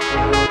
Thank.